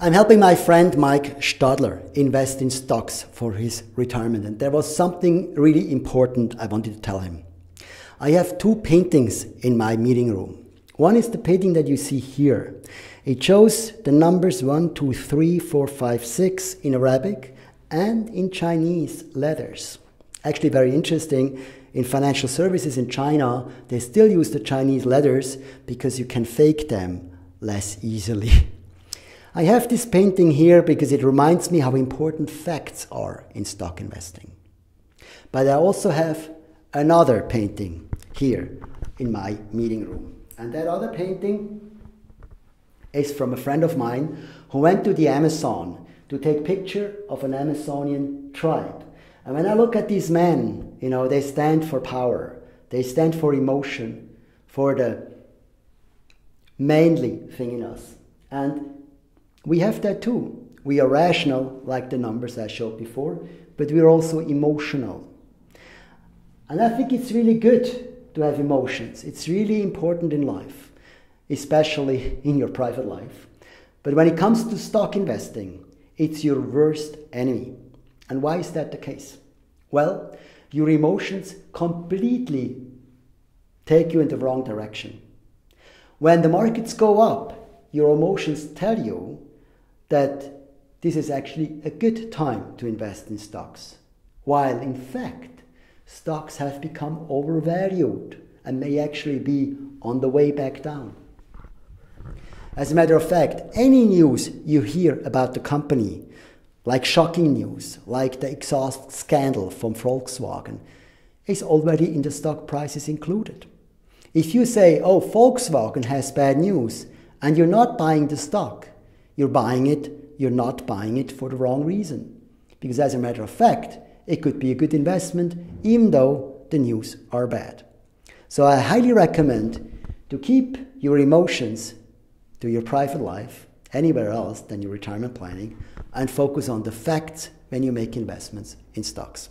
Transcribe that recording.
I'm helping my friend Mike Stadler invest in stocks for his retirement, and there was something really important I wanted to tell him. I have two paintings in my meeting room. One is the painting that you see here. It shows the numbers 1, 2, 3, 4, 5, 6 in Arabic and in Chinese letters. Actually, very interesting. In financial services in China, they still use the Chinese letters because you can fake them less easily. I have this painting here because it reminds me how important facts are in stock investing. But I also have another painting here in my meeting room. And that other painting is from a friend of mine who went to the Amazon to take picture of an Amazonian tribe. And when I look at these men, you know, they stand for power. They stand for emotion, for the manly thing in us. And we have that too. We are rational, like the numbers I showed before, but we're also emotional. And I think it's really good to have emotions. It's really important in life, especially in your private life. But when it comes to stock investing, it's your worst enemy. And why is that the case? Well, your emotions completely take you in the wrong direction. When the markets go up, your emotions tell you that this is actually a good time to invest in stocks, while in fact, stocks have become overvalued and may actually be on the way back down. As a matter of fact, any news you hear about the company, like shocking news, like the exhaust scandal from Volkswagen, is already in the stock prices included. If you say, oh, Volkswagen has bad news, and you're not buying the stock, you're buying it, you're not buying it for the wrong reason. Because as a matter of fact, it could be a good investment even though the news are bad. So I highly recommend to keep your emotions to your private life anywhere else than your retirement planning and focus on the facts when you make investments in stocks.